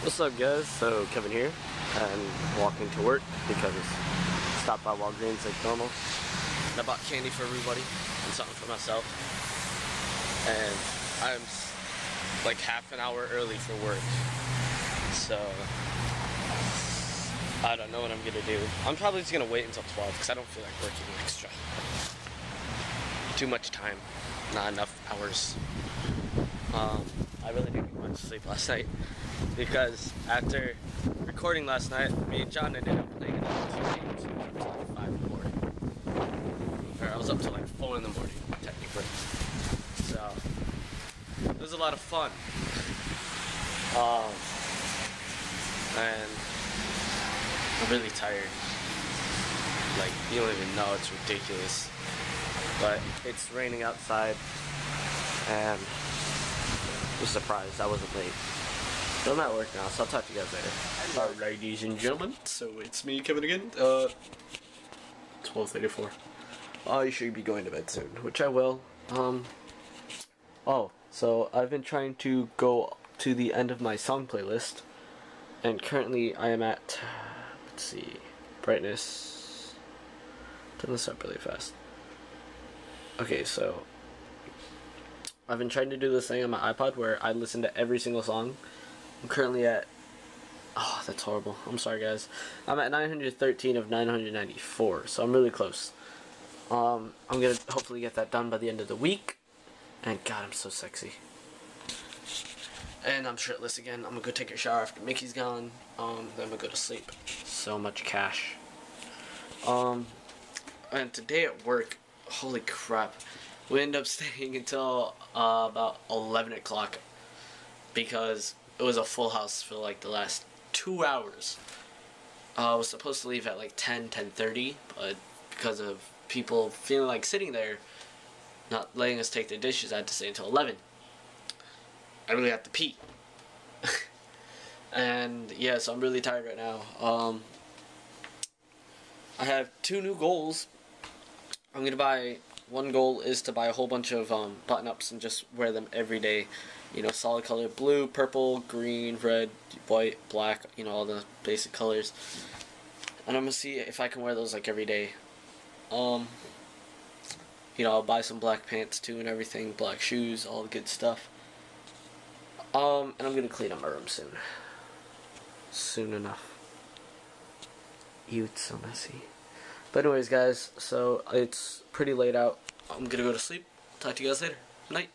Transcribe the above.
What's up guys? So Kevin here and walking to work because stopped by Walgreens like normal. I bought candy for everybody and something for myself. And I'm like half an hour early for work. So I don't know what I'm gonna do. I'm probably just gonna wait until 12 because I don't feel like working extra. Too much time, not enough hours. Um, I really didn't get much sleep last night because after recording last night, me and John ended up playing another two games like 5 in the morning. Or I was up till like 4 in the morning, technically. So, it was a lot of fun. Um, and I'm really tired. Like, you don't even know, it's ridiculous. But it's raining outside, and I was surprised I wasn't late. I'm at work now, so I'll talk to you guys later. Alright, ladies and gentlemen, so it's me, Kevin again. Uh, 12:34. Oh, you should be going to bed soon, which I will. Um. Oh, so I've been trying to go to the end of my song playlist, and currently I am at. Let's see, brightness. Turn this up really fast. Okay, so I've been trying to do this thing on my iPod where I listen to every single song. I'm currently at. Oh, that's horrible. I'm sorry, guys. I'm at 913 of 994, so I'm really close. Um, I'm gonna hopefully get that done by the end of the week. And God, I'm so sexy. And I'm shirtless again. I'm gonna go take a shower after Mickey's gone. Um, then I'm gonna go to sleep. So much cash. Um, and today at work, holy crap, we end up staying until uh, about 11 o'clock because it was a full house for like the last two hours. Uh, I was supposed to leave at like 10, 10.30, but because of people feeling like sitting there, not letting us take the dishes, I had to stay until 11. I really have to pee. and yeah, so I'm really tired right now. Um, I have two new goals. I'm gonna buy. One goal is to buy a whole bunch of um, button-ups and just wear them every day. You know, solid color: blue, purple, green, red, white, black. You know, all the basic colors. And I'm gonna see if I can wear those like every day. Um, you know, I'll buy some black pants too and everything, black shoes, all the good stuff. Um, and I'm gonna clean up my room soon. Soon enough. Ew, it's so messy. But anyways, guys, so it's pretty late out. I'm gonna go to sleep. Talk to you guys later. Night.